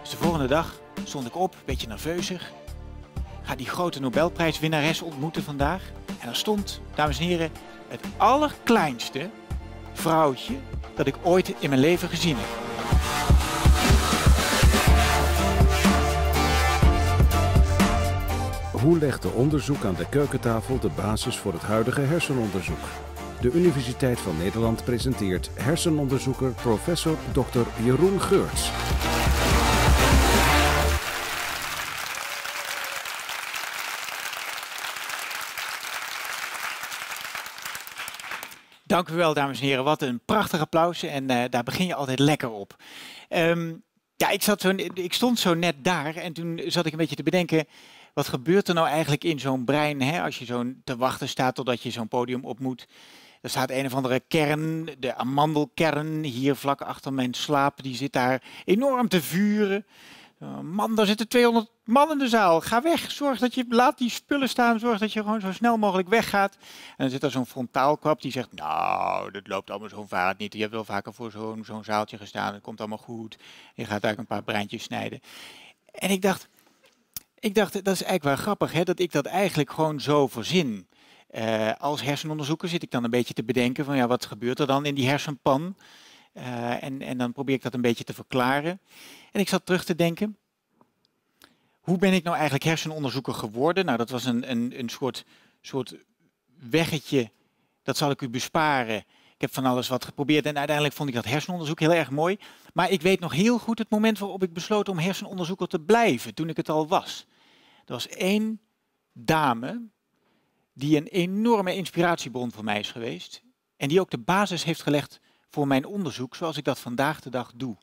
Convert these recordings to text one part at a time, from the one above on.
Dus de volgende dag stond ik op, een beetje nerveuzig. Ga die grote Nobelprijswinnares ontmoeten vandaag. En er stond, dames en heren, het allerkleinste vrouwtje dat ik ooit in mijn leven gezien heb. Hoe legde onderzoek aan de keukentafel de basis voor het huidige hersenonderzoek? De Universiteit van Nederland presenteert hersenonderzoeker professor Dr. Jeroen Geurts. Dank u wel, dames en heren. Wat een prachtig applaus en uh, daar begin je altijd lekker op. Um, ja, ik, zat zo, ik stond zo net daar en toen zat ik een beetje te bedenken... wat gebeurt er nou eigenlijk in zo'n brein hè, als je zo te wachten staat totdat je zo'n podium op moet... Er staat een of andere kern, de amandelkern, hier vlak achter mijn slaap. Die zit daar enorm te vuren. Man, daar zitten 200 man in de zaal. Ga weg. Zorg dat je, laat die spullen staan. Zorg dat je gewoon zo snel mogelijk weggaat. En dan zit er zo'n frontaalkwap die zegt, nou, dat loopt allemaal zo'n vaart niet. Je hebt wel vaker voor zo'n zo'n zaaltje gestaan. Het komt allemaal goed. Je gaat eigenlijk een paar breintjes snijden. En ik dacht, ik dacht, dat is eigenlijk wel grappig, hè, dat ik dat eigenlijk gewoon zo verzin. Uh, als hersenonderzoeker zit ik dan een beetje te bedenken van, ja, wat gebeurt er dan in die hersenpan? Uh, en, en dan probeer ik dat een beetje te verklaren. En ik zat terug te denken, hoe ben ik nou eigenlijk hersenonderzoeker geworden? Nou, dat was een, een, een soort, soort weggetje, dat zal ik u besparen. Ik heb van alles wat geprobeerd en uiteindelijk vond ik dat hersenonderzoek heel erg mooi. Maar ik weet nog heel goed het moment waarop ik besloot om hersenonderzoeker te blijven, toen ik het al was. Er was één dame die een enorme inspiratiebron voor mij is geweest en die ook de basis heeft gelegd voor mijn onderzoek zoals ik dat vandaag de dag doe.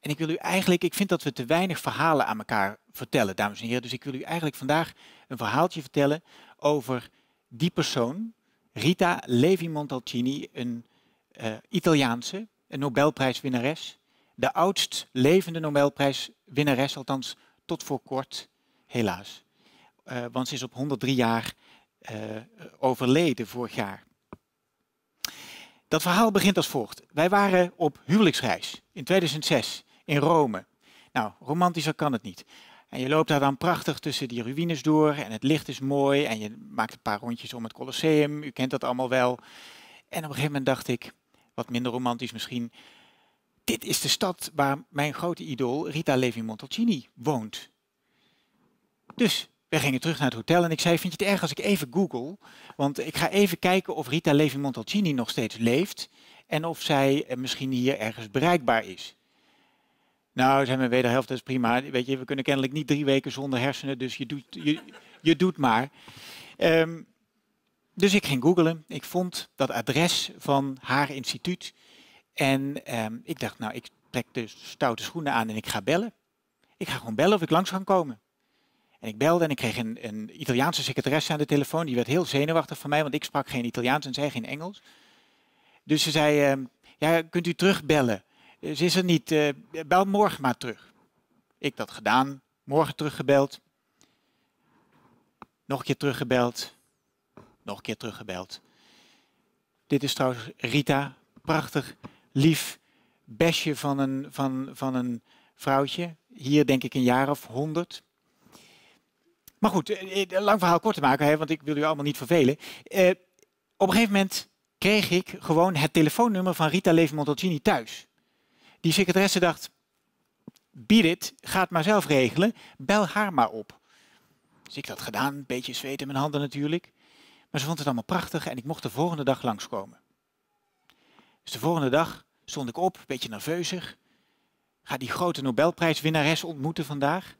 En ik wil u eigenlijk, ik vind dat we te weinig verhalen aan elkaar vertellen, dames en heren. Dus ik wil u eigenlijk vandaag een verhaaltje vertellen over die persoon, Rita Levi Montalcini, een uh, Italiaanse, een Nobelprijswinnares. De oudst levende Nobelprijswinnares, althans tot voor kort, helaas. Uh, want ze is op 103 jaar overleden vorig jaar. Dat verhaal begint als volgt. Wij waren op huwelijksreis in 2006 in Rome. Nou, romantischer kan het niet. En je loopt daar dan prachtig tussen die ruïnes door en het licht is mooi en je maakt een paar rondjes om het Colosseum. U kent dat allemaal wel. En op een gegeven moment dacht ik, wat minder romantisch misschien, dit is de stad waar mijn grote idool Rita Levi Montalcini woont. Dus we gingen terug naar het hotel en ik zei, vind je het erg als ik even google? Want ik ga even kijken of Rita Levi Montalcini nog steeds leeft en of zij misschien hier ergens bereikbaar is. Nou, zijn mijn wederhelft, dat is prima. Weet je, we kunnen kennelijk niet drie weken zonder hersenen, dus je doet, je, doet maar. Um, dus ik ging googlen. Ik vond dat adres van haar instituut. En um, ik dacht, nou, ik trek de stoute schoenen aan en ik ga bellen. Ik ga gewoon bellen of ik langs kan komen. En ik belde en ik kreeg een, een Italiaanse secretaresse aan de telefoon. Die werd heel zenuwachtig van mij, want ik sprak geen Italiaans en zij geen Engels. Dus ze zei, um, ja, kunt u terugbellen? Ze is er niet. Uh, bel morgen maar terug. Ik dat gedaan. Morgen teruggebeld. Nog een keer teruggebeld. Nog een keer teruggebeld. Dit is trouwens Rita. Prachtig, lief besje van een, van, van een vrouwtje. Hier denk ik een jaar of honderd. Maar goed, eh, eh, lang verhaal kort te maken, hè, want ik wil u allemaal niet vervelen. Uh, op een gegeven moment kreeg ik gewoon het telefoonnummer van Rita Levi Montalcini thuis. Die secretaresse dacht, bied het, ga het maar zelf regelen, bel haar maar op. Dus ik had gedaan, een beetje zweet in mijn handen natuurlijk. Maar ze vond het allemaal prachtig en ik mocht de volgende dag langskomen. Dus de volgende dag stond ik op, een beetje nerveuzig. Ga die grote Nobelprijswinnares ontmoeten vandaag.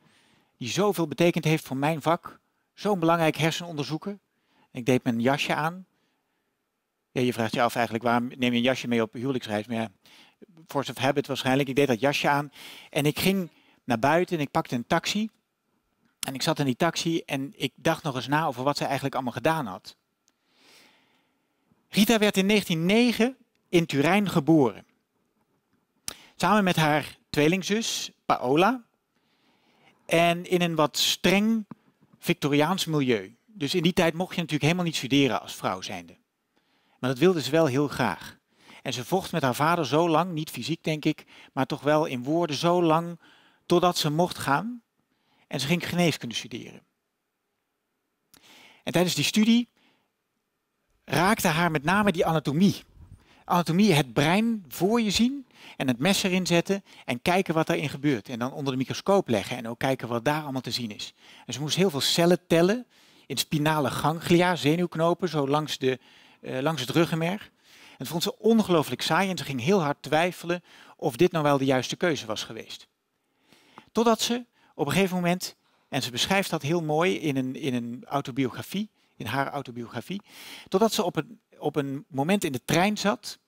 Die zoveel betekend heeft voor mijn vak. Zo'n belangrijk hersenonderzoeker. Ik deed mijn jasje aan. Ja, je vraagt je af eigenlijk, waarom neem je een jasje mee op huwelijksreis? Maar ja, force of habit waarschijnlijk. Ik deed dat jasje aan en ik ging naar buiten en ik pakte een taxi. En ik zat in die taxi en ik dacht nog eens na over wat ze eigenlijk allemaal gedaan had. Rita werd in 1909 in Turijn geboren. Samen met haar tweelingzus Paola. En in een wat streng Victoriaans milieu. Dus in die tijd mocht je natuurlijk helemaal niet studeren als vrouw zijnde. Maar dat wilde ze wel heel graag. En ze vocht met haar vader zo lang, niet fysiek denk ik, maar toch wel in woorden zo lang, totdat ze mocht gaan. En ze ging geneeskunde studeren. En tijdens die studie raakte haar met name die anatomie. Anatomie, het brein voor je zien en het mes erin zetten en kijken wat daarin gebeurt. En dan onder de microscoop leggen en ook kijken wat daar allemaal te zien is. En ze moest heel veel cellen tellen in spinale ganglia, zenuwknopen, zo langs, de, uh, langs het ruggenmerg. En dat vond ze ongelooflijk saai en ze ging heel hard twijfelen of dit nou wel de juiste keuze was geweest. Totdat ze op een gegeven moment, en ze beschrijft dat heel mooi in een, in een autobiografie, in haar autobiografie, totdat ze op een, op een moment in de trein zat.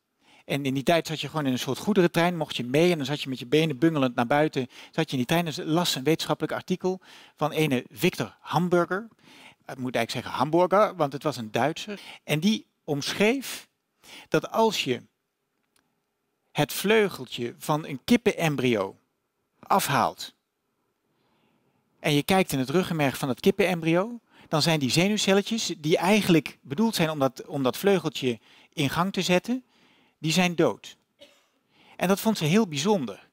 En in die tijd zat je gewoon in een soort goederentrein, mocht je mee en dan zat je met je benen bungelend naar buiten. Zat je in die trein en las een wetenschappelijk artikel van ene Victor Hamburger. Ik moet eigenlijk zeggen Hamburger, want het was een Duitser. En die omschreef dat als je het vleugeltje van een kippenembryo afhaalt en je kijkt in het ruggenmerg van het kippenembryo, dan zijn die zenuwcelletjes, die eigenlijk bedoeld zijn om dat, om dat vleugeltje in gang te zetten, die zijn dood. En dat vond ze heel bijzonder.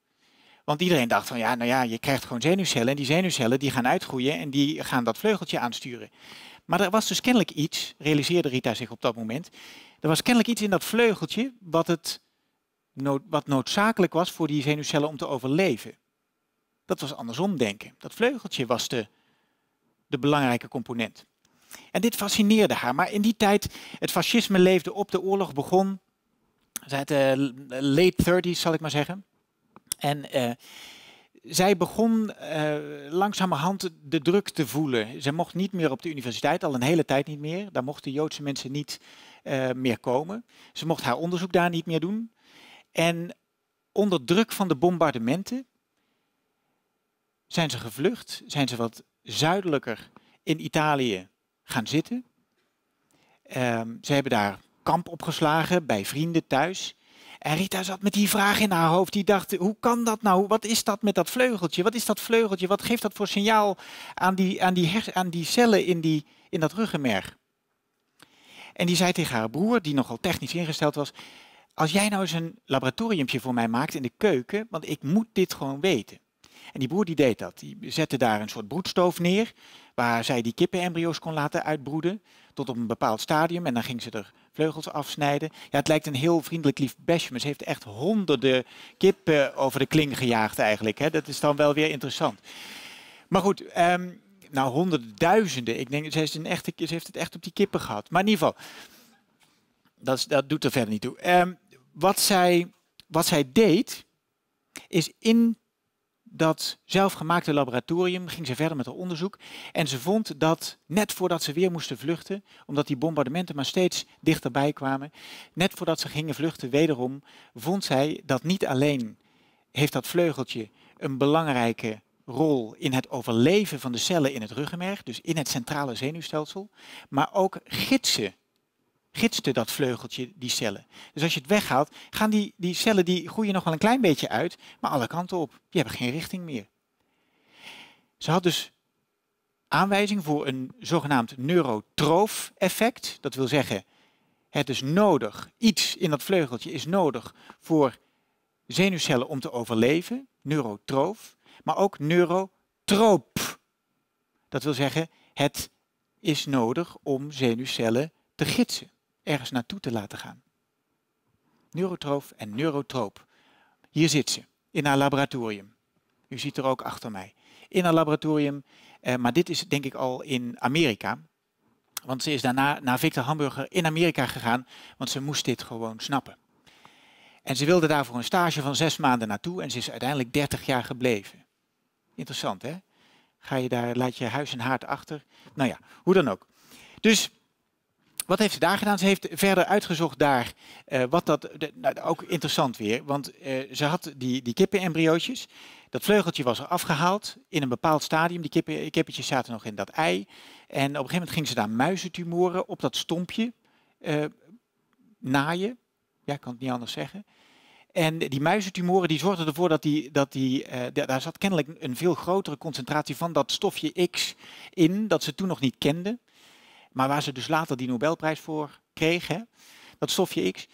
Want iedereen dacht van ja, nou ja, je krijgt gewoon zenuwcellen en die zenuwcellen die gaan uitgroeien en die gaan dat vleugeltje aansturen. Maar er was dus kennelijk iets, realiseerde Rita zich op dat moment, er was kennelijk iets in dat vleugeltje wat, het wat noodzakelijk was voor die zenuwcellen om te overleven. Dat was andersom denken. Dat vleugeltje was de, de belangrijke component. En dit fascineerde haar. Maar in die tijd, het fascisme leefde op, de oorlog begon. Uit de late 30s, zal ik maar zeggen. En uh, zij begon uh, langzamerhand de druk te voelen. Ze mocht niet meer op de universiteit, al een hele tijd niet meer. Daar mochten Joodse mensen niet meer komen. Ze mocht haar onderzoek daar niet meer doen. En onder druk van de bombardementen zijn ze gevlucht, zijn ze wat zuidelijker in Italië gaan zitten. Um, ze hebben daar kamp opgeslagen bij vrienden thuis. En Rita zat met die vraag in haar hoofd. Die dacht, hoe kan dat nou? Wat is dat met dat vleugeltje? Wat is dat vleugeltje? Wat geeft dat voor signaal aan die, aan die, aan die cellen in, die, in dat ruggenmerg? En die zei tegen haar broer, die nogal technisch ingesteld was... Als jij nou eens een laboratoriumpje voor mij maakt in de keuken, want ik moet dit gewoon weten. En die broer die deed dat. Die zette daar een soort broedstoof neer, waar zij die kippenembryo's kon laten uitbroeden, tot op een bepaald stadium. En dan ging ze er vleugels afsnijden. Ja, het lijkt een heel vriendelijk lief besje, maar ze heeft echt honderden kippen over de kling gejaagd eigenlijk. Hè. Dat is dan wel weer interessant. Maar goed, um, nou honderden, duizenden. Ik denk, ze heeft, een echte, ze heeft het echt op die kippen gehad. Maar in ieder geval, dat, dat doet er verder niet toe. Um, wat, zij, wat zij deed, is in dat zelfgemaakte laboratorium ging ze verder met haar onderzoek. En ze vond dat net voordat ze weer moesten vluchten, omdat die bombardementen maar steeds dichterbij kwamen, net voordat ze gingen vluchten, wederom, vond zij dat niet alleen heeft dat vleugeltje een belangrijke rol in het overleven van de cellen in het ruggenmerg, dus in het centrale zenuwstelsel, maar ook gidsen gidste dat vleugeltje die cellen. Dus als je het weghaalt, gaan die, die cellen die groeien nog wel een klein beetje uit, maar alle kanten op. Die hebben geen richting meer. Ze had dus aanwijzing voor een zogenaamd neurotroof effect. Dat wil zeggen, het is nodig, iets in dat vleugeltje is nodig voor zenuwcellen om te overleven, neurotroof, maar ook neurotroop. Dat wil zeggen, het is nodig om zenuwcellen te gidsen ergens naartoe te laten gaan. Neurotroof en neurotroop. Hier zit ze, in haar laboratorium. U ziet er ook achter mij. In haar laboratorium, eh, maar dit is denk ik al in Amerika. Want ze is daarna naar Victor Hamburger in Amerika gegaan, want ze moest dit gewoon snappen. En ze wilde daar voor een stage van zes maanden naartoe en ze is uiteindelijk 30 jaar gebleven. Interessant hè? Ga je daar, laat je huis en haard achter? Nou ja, hoe dan ook. Dus wat heeft ze daar gedaan? Ze heeft verder uitgezocht daar uh, wat dat. Nou, ook interessant weer, want uh, ze had die, die kippenembryootjes. Dat vleugeltje was er afgehaald in een bepaald stadium. Die kippen, kippetjes zaten nog in dat ei. En op een gegeven moment ging ze daar muizentumoren op dat stompje uh, naaien. Ja, ik kan het niet anders zeggen. En die muizentumoren die zorgden ervoor dat die, dat die daar zat kennelijk een veel grotere concentratie van dat stofje X in, dat ze toen nog niet kenden maar waar ze dus later die Nobelprijs voor kregen, dat stofje X.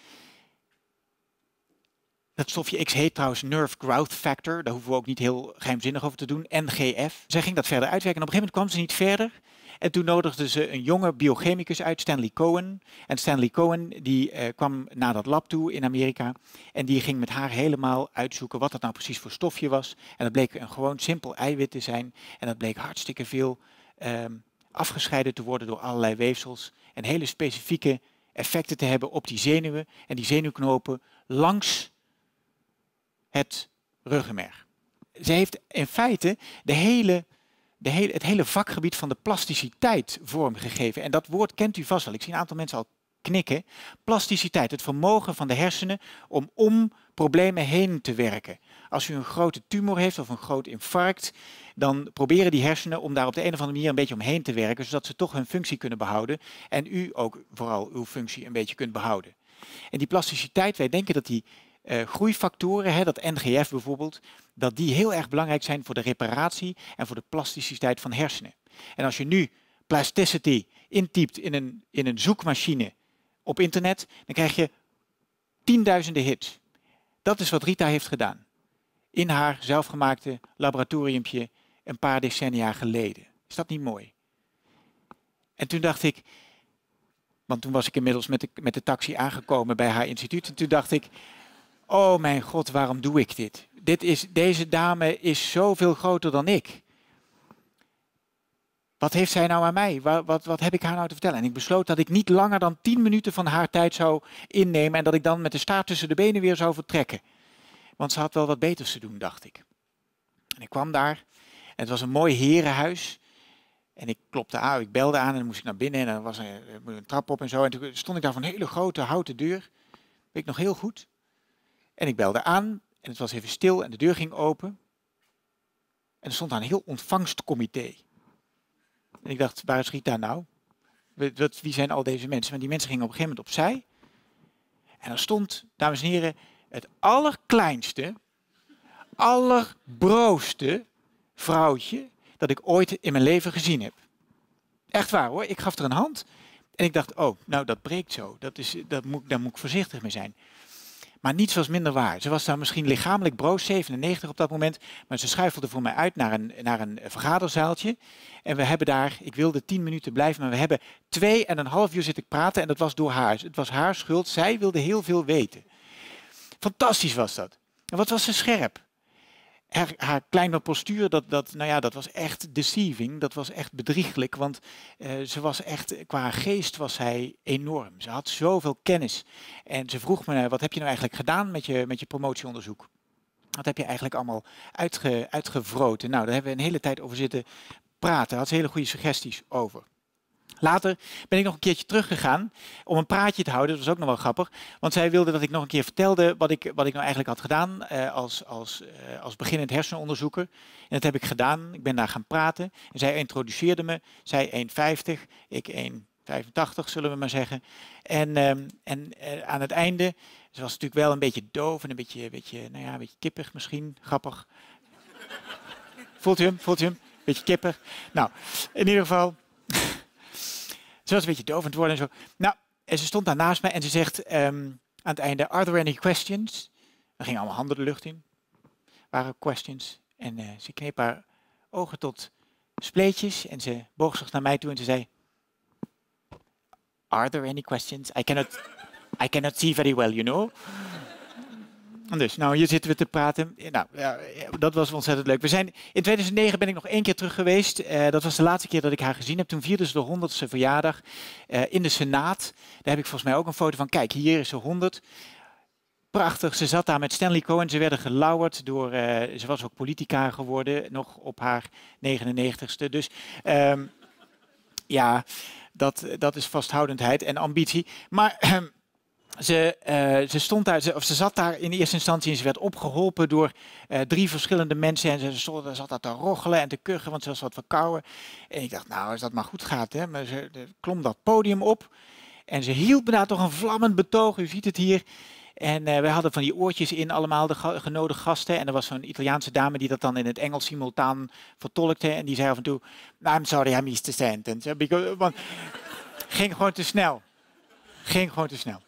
Dat stofje X heet trouwens Nerve Growth Factor. Daar hoeven we ook niet heel geheimzinnig over te doen. NGF. Zij ging dat verder uitwerken. En op een gegeven moment kwam ze niet verder. En toen nodigden ze een jonge biochemicus uit, Stanley Cohen. En Stanley Cohen die uh, kwam naar dat lab toe in Amerika. En die ging met haar helemaal uitzoeken wat dat nou precies voor stofje was. En dat bleek een gewoon simpel eiwit te zijn. En dat bleek hartstikke veel um, afgescheiden te worden door allerlei weefsels. En hele specifieke effecten te hebben op die zenuwen en die zenuwknopen langs het ruggenmerg. Ze heeft in feite de hele, de hele, het hele vakgebied van de plasticiteit vormgegeven. En dat woord kent u vast wel. Ik zie een aantal mensen al knikken. Plasticiteit, het vermogen van de hersenen om om problemen heen te werken. Als u een grote tumor heeft of een groot infarct, dan proberen die hersenen om daar op de een of andere manier een beetje omheen te werken, zodat ze toch hun functie kunnen behouden en u ook vooral uw functie een beetje kunt behouden. En die plasticiteit, wij denken dat die uh, groeifactoren, hè, dat NGF bijvoorbeeld, dat die heel erg belangrijk zijn voor de reparatie en voor de plasticiteit van hersenen. En als je nu plasticity intypt in een, in een zoekmachine op internet, dan krijg je tienduizenden hits. Dat is wat Rita heeft gedaan. In haar zelfgemaakte laboratoriumpje een paar decennia geleden. Is dat niet mooi? En toen dacht ik, want toen was ik inmiddels met de, met de taxi aangekomen bij haar instituut. En toen dacht ik, oh mijn god, waarom doe ik dit? dit is, deze dame is zoveel groter dan ik. Wat heeft zij nou aan mij? Wat, wat, wat, heb ik haar nou te vertellen? En ik besloot dat ik niet langer dan 10 minuten van haar tijd zou innemen en dat ik dan met de staart tussen de benen weer zou vertrekken. Want ze had wel wat beters te doen, dacht ik. En ik kwam daar en het was een mooi herenhuis. En ik klopte aan, ik belde aan en dan moest ik naar binnen en er was een, een trap op en zo. En toen stond ik daar voor een hele grote houten deur. Weet ik nog heel goed. En ik belde aan en het was even stil en de deur ging open. En er stond daar een heel ontvangstcomité. En ik dacht, waar is Rita nou? Wie zijn al deze mensen? Maar die mensen gingen op een gegeven moment opzij. En er stond, dames en heren, het allerkleinste, allerbroosste vrouwtje dat ik ooit in mijn leven gezien heb. Echt waar hoor, ik gaf er een hand en ik dacht, oh, nou dat breekt zo, dat is, dat moet, daar moet ik voorzichtig mee zijn. Maar niets was minder waar. Ze was daar misschien lichamelijk broos, 97 op dat moment. Maar ze schuifelde voor mij uit naar een, naar een vergaderzaaltje. En we hebben daar, ik wilde tien minuten blijven, maar we hebben twee en een half uur zitten praten. En dat was door haar. Het was haar schuld. Zij wilde heel veel weten. Fantastisch was dat. En wat was ze scherp. Haar, kleine postuur, dat, dat, nou ja, dat was echt deceiving. Dat was echt bedrieglijk, want uh, ze was echt, qua geest was hij enorm. Ze had zoveel kennis. En ze vroeg me, wat heb je nou eigenlijk gedaan met je, met je promotieonderzoek? Wat heb je eigenlijk allemaal uitge, uitgevroten? Nou, daar hebben we een hele tijd over zitten praten. Daar had ze hele goede suggesties over. Later ben ik nog een keertje teruggegaan om een praatje te houden. Dat was ook nog wel grappig. Want zij wilde dat ik nog een keer vertelde wat ik, wat ik nou eigenlijk had gedaan uh, als, als, uh, als beginnend hersenonderzoeker. En dat heb ik gedaan. Ik ben daar gaan praten. En zij introduceerde me. Zij 1,50, ik 1,85 zullen we maar zeggen. En, um, en uh, aan het einde, ze was natuurlijk wel een beetje doof en een beetje, een beetje, nou ja, een beetje kippig misschien. Grappig. Voelt u hem? Voelt u hem? Beetje kippig. Nou, in ieder geval... Ze was een beetje doof worden en zo. Nou, en ze stond daar naast mij en ze zegt um, aan het einde, are there any questions? Er gingen allemaal handen de lucht in. Waren questions. En uh, ze kneep haar ogen tot spleetjes en ze boog zich naar mij toe en ze zei, are there any questions? I cannot, I cannot see very well, you know. Dus, nou, hier zitten we te praten. Nou, ja, dat was ontzettend leuk. We zijn, in 2009 ben ik nog één keer terug geweest. Uh, dat was de laatste keer dat ik haar gezien heb. Toen vierde ze de honderdste verjaardag uh, in de Senaat. Daar heb ik volgens mij ook een foto van. Kijk, hier is ze 100. Prachtig. Ze zat daar met Stanley Cohen. Ze werden gelauwerd door. Uh, ze was ook politica geworden, nog op haar 99ste. Dus um, ja, dat, dat is vasthoudendheid en ambitie. Maar. Ze, uh, ze, stond daar, of ze zat daar in eerste instantie en ze werd opgeholpen door uh, drie verschillende mensen. En ze stond, zat daar te roggelen en te kuchen, want ze was wat verkouden. En ik dacht, nou, als dat maar goed gaat. Hè. Maar ze klom dat podium op en ze hield me daar toch een vlammend betoog. U ziet het hier. En uh, we hadden van die oortjes in, allemaal de genodigde gasten. En er was zo'n Italiaanse dame die dat dan in het Engels simultaan vertolkte. En die zei af en toe, I'm sorry, I missed the sentence. Want ging gewoon te snel. Ging gewoon te snel.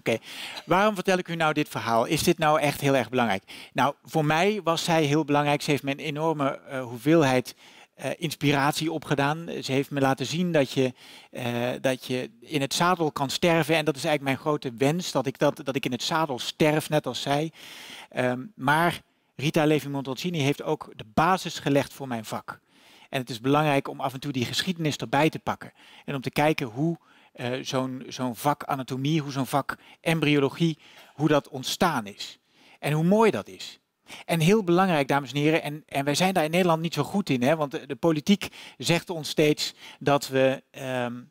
Oké, waarom vertel ik u nou dit verhaal? Is dit nou echt heel erg belangrijk? Nou, voor mij was zij heel belangrijk. Ze heeft me een enorme uh, hoeveelheid uh, inspiratie opgedaan. Ze heeft me laten zien dat je, uh, dat je in het zadel kan sterven. En dat is eigenlijk mijn grote wens, dat ik, dat, dat ik in het zadel sterf, net als zij. Um, maar Rita Levi-Montalcini heeft ook de basis gelegd voor mijn vak. En het is belangrijk om af en toe die geschiedenis erbij te pakken. En om te kijken hoe uh, zo'n vak anatomie, hoe zo'n vak embryologie, hoe dat ontstaan is. En hoe mooi dat is. En heel belangrijk, dames en heren, en, en wij zijn daar in Nederland niet zo goed in, hè, want de, politiek zegt ons steeds dat we, um,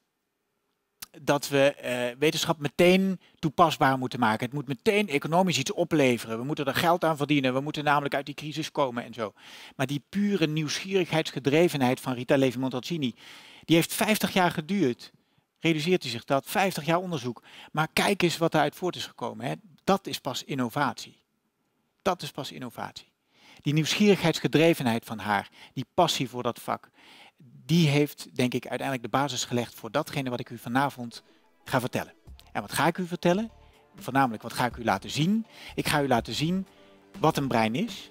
dat we uh, wetenschap meteen toepasbaar moeten maken. Het moet meteen economisch iets opleveren. We moeten er geld aan verdienen. We moeten namelijk uit die crisis komen en zo. Maar die pure nieuwsgierigheidsgedrevenheid van Rita Levi-Montalcini, die heeft 50 jaar geduurd realiseert u zich dat. 50 jaar onderzoek. Maar kijk eens wat daaruit voort is gekomen. Hè. Dat is pas innovatie. Dat is pas innovatie. Die nieuwsgierigheidsgedrevenheid van haar, die passie voor dat vak, die heeft, denk ik, uiteindelijk de basis gelegd voor datgene wat ik u vanavond ga vertellen. En wat ga ik u vertellen? Voornamelijk, wat ga ik u laten zien? Ik ga u laten zien wat een brein is,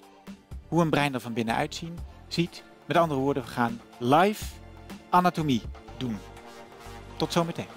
hoe een brein er van binnenuit ziet. Met andere woorden, we gaan live anatomie doen. Tot zometeen.